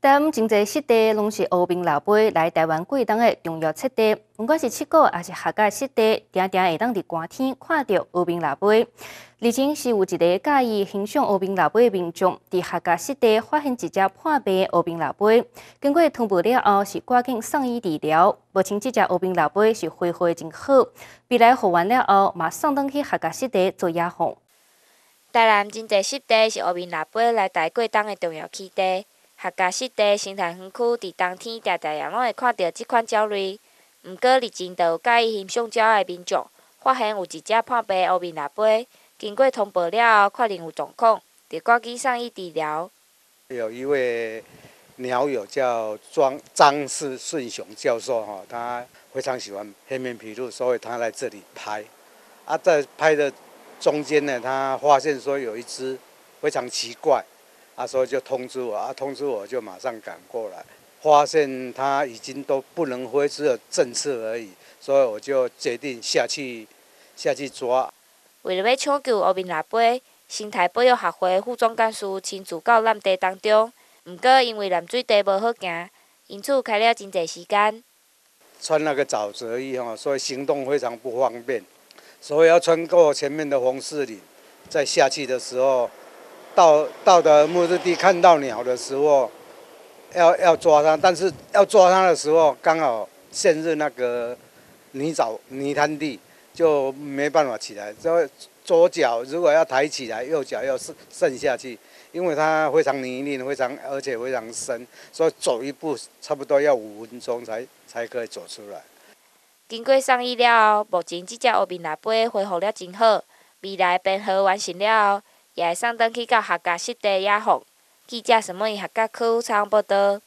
但真侪湿地拢是乌兵老辈来台湾过冬的重要测地，不管是七股还是客家湿地，常常会当伫寒天看到乌兵老辈。而前是有一个介意欣赏乌兵老辈的民众，伫客家湿地发现一只破病的欧兵老辈，经过通报了后是赶紧送医治疗。目前这只乌兵老辈是恢复真好，未来复完了后马上登去客家湿地做野放。台南真侪湿地是乌兵老辈来台过冬的重要起地。客家湿地生态园区伫冬天常常也拢会看到即款鸟类，毋过日前就有介意欣赏鸟的民众发现有一只破病乌面腊飞，经过通报了后，确认有状况，就赶紧送医治疗。有一位鸟友叫庄张氏顺雄教授哈，他非常喜欢黑面琵鹭，所以他来这里拍。啊，在拍的中间呢，他发现说有一只非常奇怪。啊，所以就通知我，啊，通知我就马上赶过来，发现他已经都不能飞，只有政策而已，所以我就决定下去下去抓。为了要抢救乌面腊飞，生态保育协会副总干事亲自到烂地当中，毋过因为蓝水地无好行，因此开了真济时间。穿那个沼泽衣吼，所以行动非常不方便，所以要穿过前面的红柿林，在下去的时候。到到的目的地看到鸟的时候，要要抓它，但是要抓它的时候刚好陷入那个泥沼泥滩地，就没办法起来。这左脚如果要抬起来，右脚要渗渗下去，因为它非常泥泞，非常而且非常深，所以走一步差不多要五分钟才才可以走出来。经过上医了后，目前这只乌面腊飞恢复了真好，未来编号完成了后。也会送登去到客家湿地野放。记者什么？客家区采访报道。